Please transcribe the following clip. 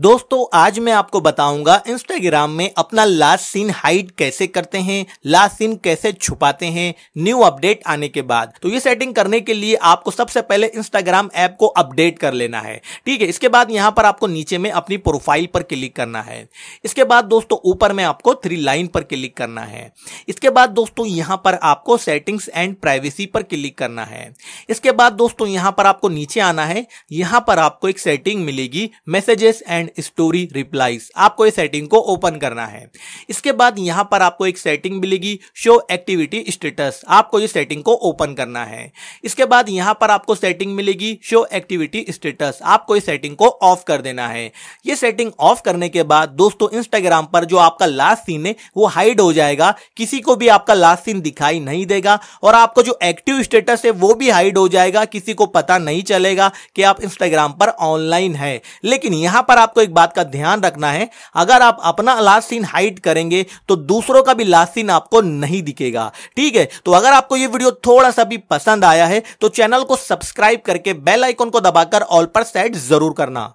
दोस्तों, आज मैं आपको बताऊँगा इंस्टाग्राम में अपना लास्ट सीन हाइड कैसे करते हैं लास्ट सीन कैसे छुपाते हैं न्यू अपडेट आने के बाद। तो ये सेटिंग करने के लिए आपको सबसे पहले इंस्टाग्राम ऐप को अपडेट कर लेना है। ठीक है, इसके बाद यहाँ पर आपको नीचे में अपनी प्रोफ़ाइल पर क्लिक करना है। इसके बाद दोस्तों, ऊपर में आपको थ्री लाइन पर क्लिक करना है। इसके बाद दोस्तों, यहाँ पर आपको सेटिंग्स एंड प्राइवेसी पर क्लिक करना है। इसके बाद दोस्तों, यहाँ पर आपको नीचे आना है। यहाँ पर आपको एक सेटिंग मिलेगी मैसेजेस एंड स्टोरी रिप्लाईज आपको इस सेटिंग को ओपन करना है। इसके बाद यहाँ पर आपको एक सेटिंग मिलेगी शो एक्टिविटी स्टेटस आपको इस सेटिंग को ओपन करना है। इसके बाद यहाँ पर आपको सेटिंग मिलेगी शो एक्टिविटी स्टेटस आपको इस सेटिंग को ऑफ़ कर देना है। ये सेटिंग ऑफ़ करने के बाद दोस्तों इंस्टाग्राम पर जो आपका लास्ट सीन है, वो हाइड हो जाएगा। किसी को भी आपका लास्ट सीन दिखाई नहीं देगा और आपको जो एक्टिव स्टेटस है, वो भी हाइड हो जाएगा। किसी को पता नहीं चलेगा कि आप इंस्टाग्राम पर ऑनलाइन है। लेकिन यहाँ पर आपको एक बात का ध्यान रखना है, अगर आप अपना लास्ट सीन हाइड करेंगे तो दूसरों का भी लास्ट सीन आपको नहीं दिखेगा। ठीक है? तो अगर आपको ये वीडियो थोड़ा सा भी पसंद आया है तो चैनल को सब्सक्राइब करके बेल आइकन को दबाकर ऑल पर सेट ज़रूर करना।